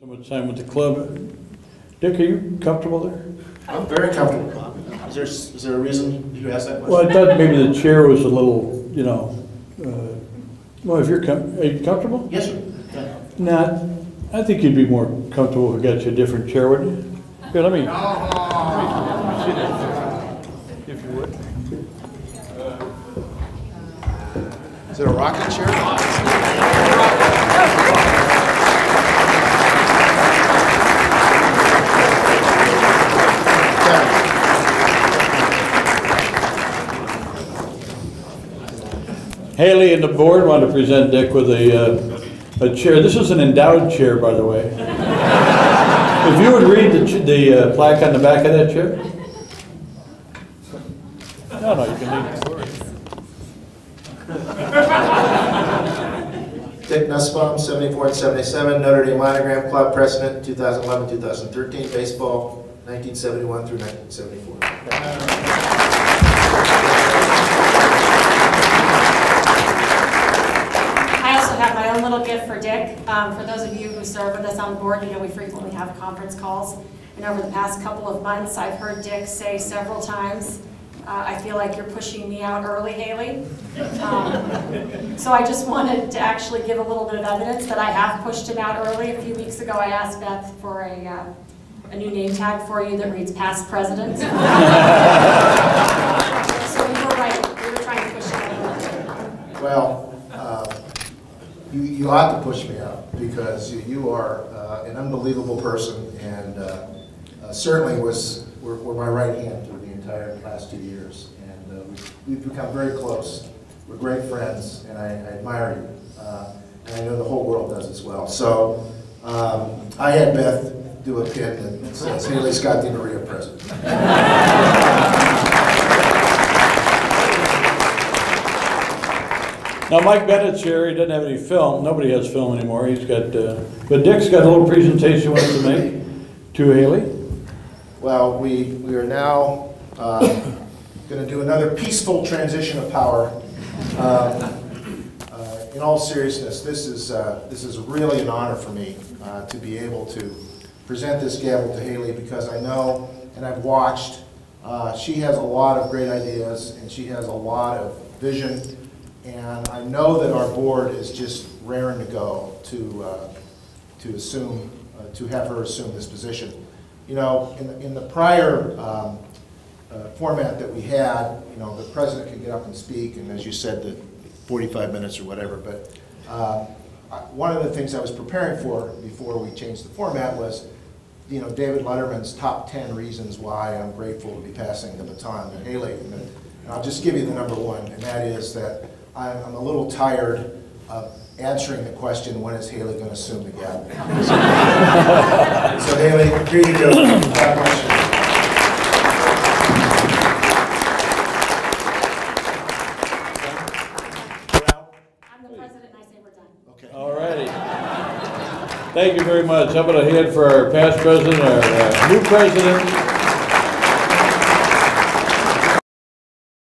So much time with the club. Dick, are you comfortable there? I'm very comfortable. Is there, is there a reason you asked that question? Well, I thought maybe the chair was a little, you know, uh, well, if you're, com- are you comfortable? Yes, sir. Yeah. Not, I think you'd be more comfortable if we got you a different chair, wouldn't you? Good, I mean. If you would. Is it a rocking chair? Haley and the board want to present Dick with a, uh, a chair. This is an endowed chair, by the way. If you would read the, the uh, plaque on the back of that chair? No, no, you can leave it. Dick Nussbaum, 74 and 77, Notre Dame Monogram Club President, 2011-2013, baseball, 1971 through 1974. I also have my own little gift for Dick. Um, For those of you who serve with us on the board, you know we frequently have conference calls. And over the past couple of months, I've heard Dick say several times, uh, I feel like you're pushing me out early, Haley. Um, So I just wanted to actually give a little bit of evidence that I have pushed him out early. A few weeks ago, I asked Beth for a, uh, a new name tag for you that reads past president. So you were right, we were trying to push him out early. Well, you, you ought to push me out because you- you are uh, an unbelievable person and uh, uh, certainly was, were were my right hand through the entire past two years. And uh, we've- we've become very close. We're great friends and I I admire you. Uh, And I know the whole world does as well. So um, I had Beth do a pin that says Haley Scott DeMaria President. Now, Mike Bennett's here, he doesn't have any film, nobody has film anymore, he's got, uh, but Dick's got a little presentation he wants to make to Haley. Well, we, we are now going to do another peaceful transition of power. Um, uh, In all seriousness, this is, uh, this is really an honor for me uh, to be able to present this gavel to Haley because I know, and I've watched, uh, she has a lot of great ideas and she has a lot of vision. And I know that our board is just raring to go to, uh, to assume, uh, to have her assume this position. You know, in, the- in the prior um, uh, format that we had, you know, the president could get up and speak, and as you said, the 45 minutes or whatever, but I- one of the things I was preparing for before we changed the format was, you know, David Letterman's top 10 reasons why I'm grateful to be passing the baton to Haley. And I'll just give you the number one, and that is that I'm I'm a little tired of answering the question, when is Haley going to assume the gavel? So Haley, here you go. God bless you. I'm the president and I say we're done. Okay. All righty. Thank you very much. How about a hand for our past president, our uh, new president,